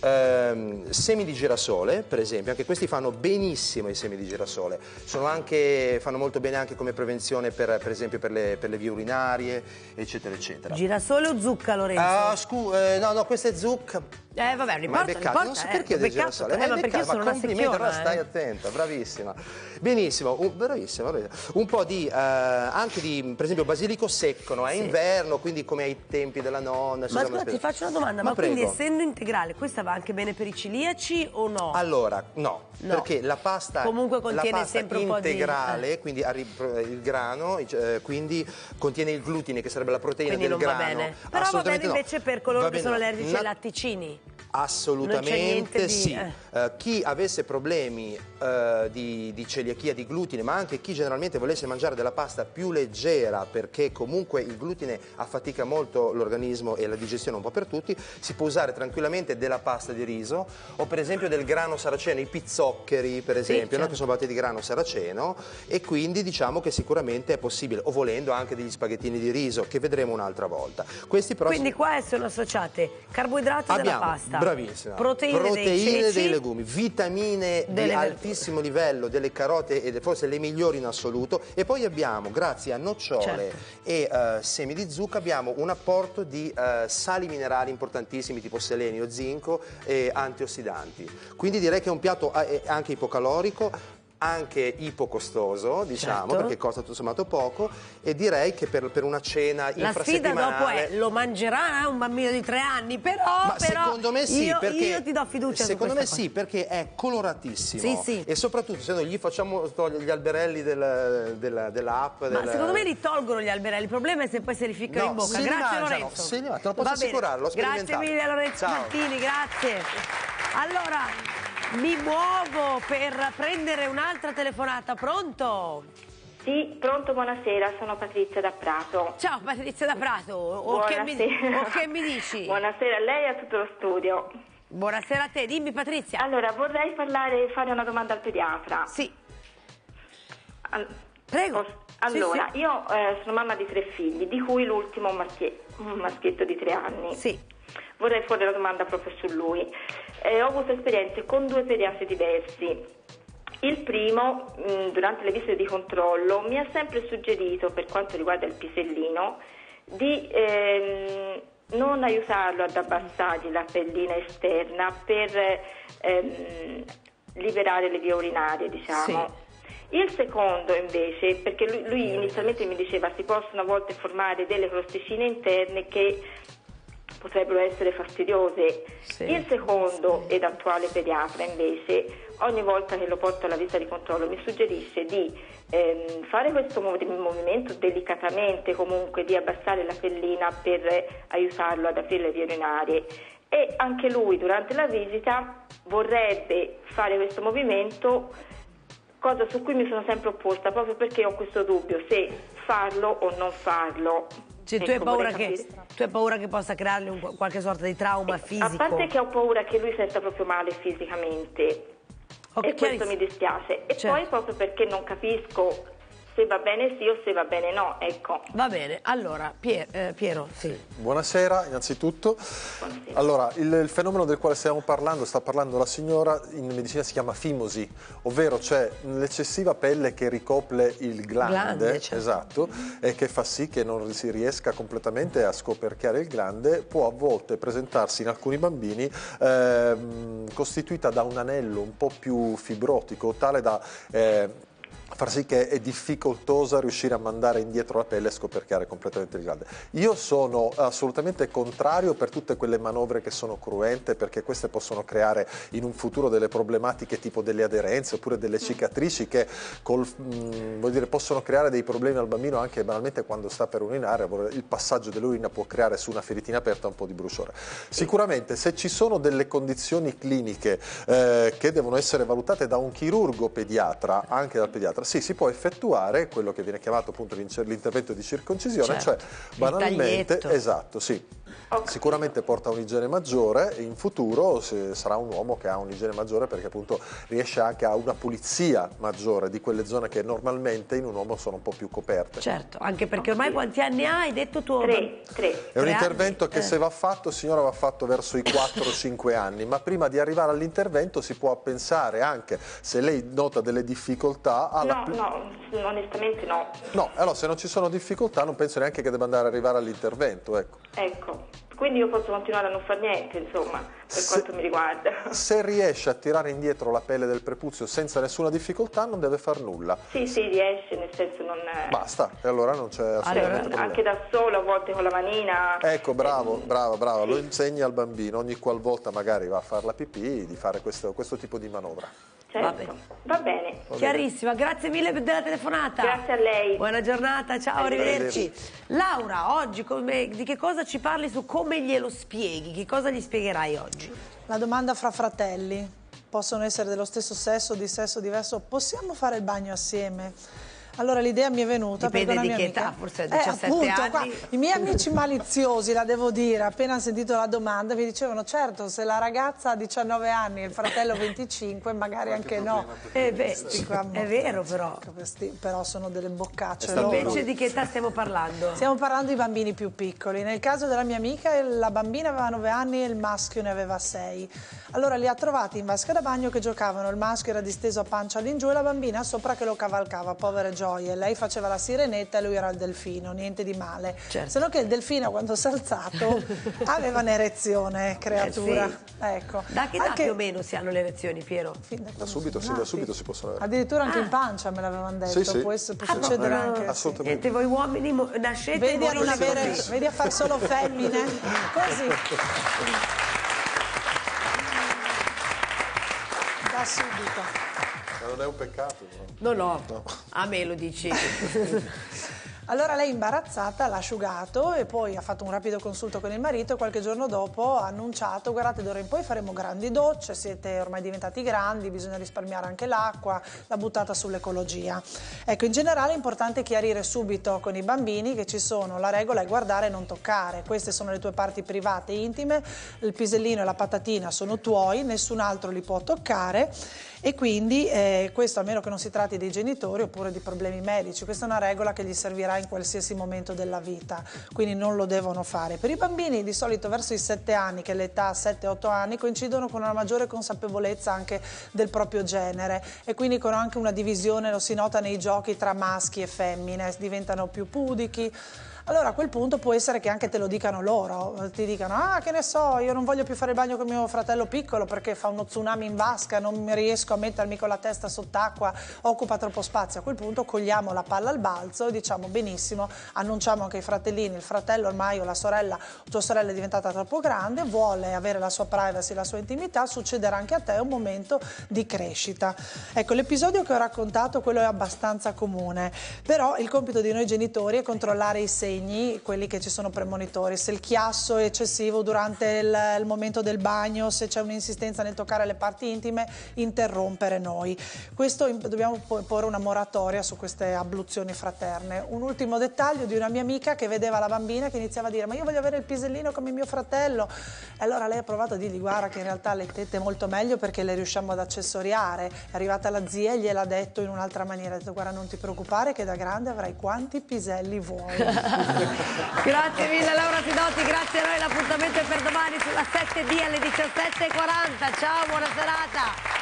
ehm, semi di girasole, per esempio, anche questi fanno benissimo i semi di girasole, Sono anche- fanno molto bene anche come prevenzione per, per esempio per le, per le vie urinarie, eccetera, eccetera. Girasole o zucca, Lorenzo? Ah, scu- eh, no, no, questa è zucca. Eh, vabbè, non Ma beccato, non so importa, perché eh, del girasole, eh, ma è ma perché io sono una complimenti, però secchiona, stai eh. attenta, bravissima. Benissimo, un, bravissima, bravissima. Un po' di, eh, anche di, per esempio, basilico secco, no? È Sì. inverno, quindi come ai tempi della nonna. Ma scusa, ti faccio una domanda, Ma ma, quindi essendo integrale, questa va anche bene per i celiaci o no? Allora, no, No. perché la pasta, Comunque contiene la pasta sempre un po' di- eh. integrale, quindi il grano, eh, quindi contiene il glutine che sarebbe la proteina Quindi del grano. bene. Però va bene invece per coloro che sono no. allergici ai latticini. Assolutamente di- sì. eh. Eh, chi avesse problemi eh, di, di celiachia, di glutine, ma anche chi generalmente volesse mangiare della pasta più leggera perché comunque il glutine affatica molto l'organismo e la digestione un po' per tutti, si può usare tranquillamente della pasta di riso o per esempio del grano saraceno, i pizzoccheri per esempio, no? certo. che sono fatti di grano saraceno e quindi diciamo che sicuramente è possibile, o volendo anche degli spaghettini di riso che vedremo un'altra volta. Questi però Quindi qua sono associate carboidrati della pasta, bravissima, proteine, dei proteine ceci, dei legumi, vitamine di delle verdure. altissimo livello, delle carote ed forse le migliori in assoluto e poi abbiamo, grazie a nocciole Certo. e eh, semi di zucca, abbiamo un apporto di eh, sali minerali importantissimi tipo selenio, zinco e antiossidanti. Quindi direi che è un piatto eh, anche ipocalorico, anche ipocostoso, diciamo, Certo. perché costa tutto sommato poco e direi che per, per una cena La sfida infrasettimanale dopo è lo mangerà un bambino di tre anni, però, ma però secondo me sì, io, perché io ti do fiducia Secondo me questa sì, perché è coloratissimo. Sì, sì. E soprattutto se noi gli facciamo togliere gli alberelli del- della, dell'app. cosa. Ma del- secondo me li tolgono gli alberelli, il problema è se poi se li ficcano No, in bocca. Grazie mangiano, Lorenzo. se li mangiano, te lo posso Va assicurare, l'ho Grazie mille Lorenzo Ciao. Martini, grazie. Allora, mi muovo per prendere un'altra telefonata, pronto? Sì, pronto, buonasera, sono Patrizia da Prato. Ciao Patrizia da Prato, o che, mi, Buonasera. o che mi dici? Buonasera a lei e a tutto lo studio. Buonasera a te, dimmi Patrizia. Allora, vorrei parlare, fare una domanda al pediatra. Sì. Prego. Allora, Sì, sì. io eh, sono mamma di tre figli, di cui l'ultimo maschie- un maschietto di tre anni. Sì. Vorrei fare la domanda proprio su lui. Eh, ho avuto esperienze con due pediatri diversi. Il primo, mh, durante le visite di controllo, mi ha sempre suggerito, per quanto riguarda il pisellino, di ehm, non aiutarlo ad abbassargli la pellina esterna per ehm, liberare le vie urinarie, diciamo. Il secondo invece, perché lui, lui inizialmente mi diceva si possono a volte formare delle crosticine interne che potrebbero essere fastidiose. Il secondo ed attuale pediatra invece, ogni volta che lo porto alla visita di controllo mi suggerisce di ehm, fare questo movi- movimento delicatamente comunque di abbassare la pellina per aiutarlo ad aprire le vie urinarie e anche lui durante la visita vorrebbe fare questo movimento cosa su cui mi sono sempre opposta proprio perché ho questo dubbio se farlo o non farlo. Cioè, tu, hai che, tu hai paura che possa creargli un- qualche sorta di trauma fisico? A parte che ho paura che lui senta proprio male fisicamente Ok, e questo mi dispiace. E Certo. poi proprio perché non capisco se va bene sì o se va bene no, ecco. Va bene, allora, Pier- eh, Piero, sì. Buonasera innanzitutto. Allora, il, il fenomeno del quale stiamo parlando, sta parlando la signora, in medicina si chiama fimosi, ovvero c'è l'eccessiva pelle che ricopre il glande, Glande, certo. esatto, e che fa sì che non si riesca completamente a scoperchiare il glande, può a volte presentarsi in alcuni bambini ehm, costituita da un anello un po' più fibrotico, tale da... eh, far sì che è difficoltosa riuscire a mandare indietro la pelle e scoperchiare completamente il glande. Io sono assolutamente contrario per tutte quelle manovre che sono cruente perché queste possono creare in un futuro delle problematiche tipo delle aderenze oppure delle cicatrici che col- mh, voglio dire, possono creare dei problemi al bambino anche banalmente quando sta per urinare, il passaggio dell'urina può creare su una feritina aperta un po' di bruciore. Sicuramente se ci sono delle condizioni cliniche eh, che devono essere valutate da un chirurgo pediatra, anche dal pediatra, nostra. Sì, si può effettuare quello che viene chiamato appunto l'intervento di circoncisione, Certo. cioè banalmente, esatto, sì. Sicuramente porta un'igiene maggiore e in futuro se- sarà un uomo che ha un'igiene maggiore perché appunto riesce anche a una pulizia maggiore di quelle zone che normalmente in un uomo sono un po' più coperte. Certo, anche perché ormai quanti anni hai? Hai detto tuo... Tre, tre. È un Tre intervento anni? che Eh. se va fatto, signora, va fatto verso i 4-5 anni, ma prima di arrivare all'intervento si può pensare anche, se lei nota delle difficoltà, alla... No, no, onestamente no. No, allora se non ci sono difficoltà non penso neanche che debba andare ad arrivare all'intervento, ecco. Ecco. Quindi io posso continuare a non fare niente, insomma, per quanto mi riguarda. Se riesce a tirare indietro la pelle del prepuzio senza nessuna difficoltà non deve far nulla. Sì, sì, riesce, nel senso non... Basta, e allora non c'è assolutamente problema. Anche da solo, a volte con la manina. Ecco, bravo, brava, brava, lo insegni al bambino ogni qualvolta magari va a fare la pipì di fare questo, questo tipo di manovra. Certo. Va bene. Chiarissima, grazie mille per della telefonata. Grazie a lei. Buona giornata, ciao, arrivederci. Laura, oggi come- di che cosa ci parli su come glielo spieghi? Che cosa gli spiegherai oggi? La domanda fra fratelli. Possono essere dello stesso sesso, di sesso diverso. Possiamo fare il bagno assieme? Allora l'idea mi è venuta Dipende perché di mia che amica- età, forse a Eh, 17 appunto, anni. qua, I miei amici maliziosi, la devo dire, appena sentito la domanda mi dicevano certo se la ragazza ha 19 anni e il fratello 25 magari anche no. Eh beh, qua, è vero però. questi però sono delle boccacce Invece di che età stiamo parlando? Stiamo parlando di bambini più piccoli. Nel caso della mia amica, la bambina aveva 9 anni e il maschio ne aveva 6. Allora li ha trovati in vasca da bagno che giocavano. Il maschio era disteso a pancia all'ingiù e la bambina sopra che lo cavalcava. Povere gioie. Lei faceva la sirenetta e lui era il delfino. Niente di male. Certo. Se no che il delfino, quando si è alzato, aveva un'erezione, creatura. Eh sì. Ecco. Da che età Anche- più o meno si hanno le lezioni, Piero? Da subito, sì, da subito si possono avere. Addirittura anche in pancia me l'avevano detto. Sì, sì. Può, essere- può Ah, succedere no, anche. sì. assolutamente. Niente, voi uomini nascete Vedi a, non avere, vedi a far solo femmine? Così. Da subito. Non è un peccato. No, no, a me lo dici. Allora lei imbarazzata l'ha asciugato e poi ha fatto un rapido consulto con il marito e qualche giorno dopo ha annunciato guardate d'ora in poi faremo grandi docce, siete ormai diventati grandi, bisogna risparmiare anche l'acqua, l'ha buttata sull'ecologia. Ecco, in generale è importante chiarire subito con i bambini che ci sono, la regola è guardare e non toccare, queste sono le tue parti private e intime, il pisellino e la patatina sono tuoi, nessun altro li può toccare e quindi eh, questo a meno che non si tratti dei genitori oppure di problemi medici, questa è una regola che gli servirà in qualsiasi momento della vita, quindi non lo devono fare. Per i bambini di solito verso i 7 anni, che è l'età 7-8 anni, coincidono con una maggiore consapevolezza anche del proprio genere e quindi con anche una divisione, lo si nota nei giochi tra maschi e femmine, diventano più pudichi. Allora a quel punto può essere che anche te lo dicano loro, ti dicano ah che ne so, io non voglio più fare il bagno con mio fratello piccolo perché fa uno tsunami in vasca, non riesco a mettermi con la testa sott'acqua, occupa troppo spazio. A quel punto cogliamo la palla al balzo e diciamo benissimo, annunciamo anche ai fratellini, il fratello ormai o la sorella, tua sorella è diventata troppo grande, vuole avere la sua privacy, la sua intimità, succederà anche a te un momento di crescita. Ecco, l'episodio che ho raccontato, quello è abbastanza comune, però il compito di noi genitori è controllare i segni, quelli che ci sono premonitori, se il chiasso è eccessivo durante il, il momento del bagno, se c'è un'insistenza nel toccare le parti intime, interrompere noi. Questo dobbiamo po- porre una moratoria su queste abluzioni fraterne. Un ultimo dettaglio di una mia amica che vedeva la bambina che iniziava a dire ma io voglio avere il pisellino come mio fratello. E allora lei ha provato a dirgli guarda che in realtà le tette molto meglio perché le riusciamo ad accessoriare. È arrivata la zia e gliel'ha detto in un'altra maniera, ha detto guarda non ti preoccupare che da grande avrai quanti piselli vuoi. Grazie mille Laura Sidotti, grazie a noi, l'appuntamento è per domani sulla 7D alle 17.40. Ciao, buona serata.